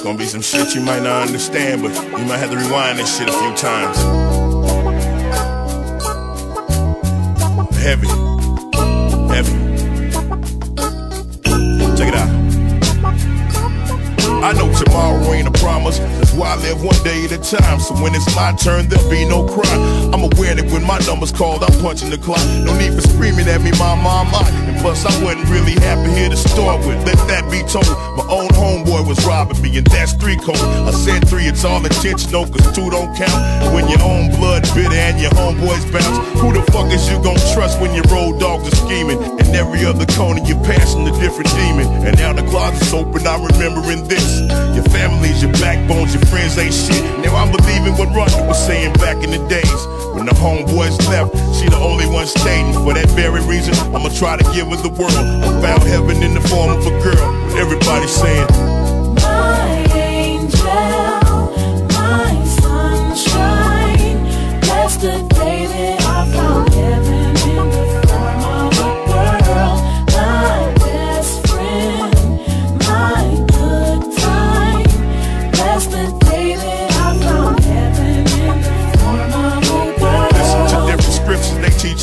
gonna be some shit you might not understand, but you might have to rewind this shit a few times. Heavy. Heavy. Check it out. I know tomorrow ain't a promise. That's why I live one day at a time. So when it's my turn, there'll be no cry. I'm aware that when my number's called, I'm punching the clock. No need for screaming at me, my mama. And plus, I wasn't really happy here to start with. Let that be told. My was robbing me, and that's three cold. I said three, it's all intentional, cause two don't count. When your own blood bitter and your homeboys bounce, who the fuck is you gonna trust when your road dogs are scheming? And every other corner you're passing a different demon. And now the closet's open, I'm remembering this. Your family's your backbones, your friends ain't shit. Now I'm believing what Ronda was saying back in the days. When the homeboys left, she the only one staying. For that very reason, I'ma try to give her the world. I found heaven in the form of a girl. Everybody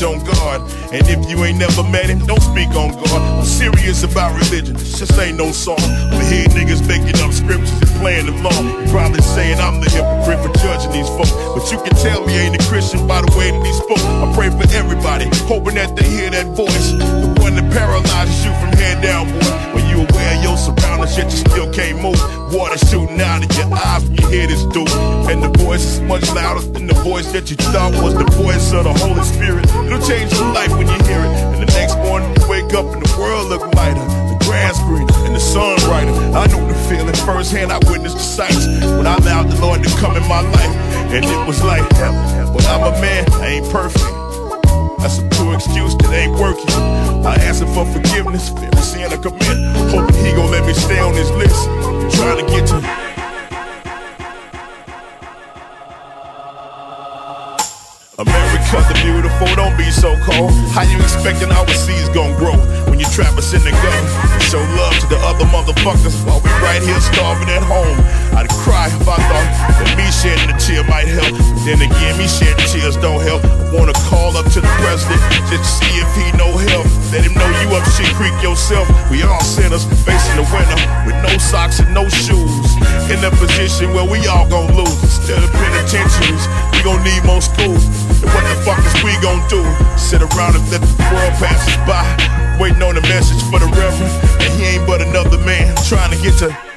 on God. And if you ain't never met him, don't speak on God. I'm serious about religion. This just ain't no song. I hear niggas making up scriptures and playing along. You probably saying I'm the hypocrite for judging these folks. But you can tell me ain't a Christian by the way that he spoke. I pray for everybody, hoping that they hear that voice. The one that paralyzes you from head down, boy. When you aware of your surroundings, yet you still can't move. Voice is much louder than the voice that you thought was the voice of the Holy Spirit. It'll change your life when you hear it. And the next morning you wake up and the world look lighter. The grass greener and the sun brighter. I know the feeling firsthand. I witnessed the sights when I allowed the Lord to come in my life. And it was like heaven. But I'm a man, I ain't perfect. That's a poor excuse that ain't working. I asked him for forgiveness for every sin I commit. America the beautiful, don't be so cold. How you expecting our seas gon' grow when you trap us in the gun? Show love to the other motherfuckers while we right here starving at home. I'd cry if I thought that me shedding a tear might help. Then again, me shedding tears don't help. I wanna call up to the president just to see if he know help. Let him know you up shit creek yourself. We all sinners facing the winter with no socks and no shoes. In a position where we all gon' lose. Instead of penitentiaries, we gon' need more schools. And what the fuck is we gon' do? Sit around and let the world pass us by, waiting on a message for the reverend. And he ain't but another man trying to get to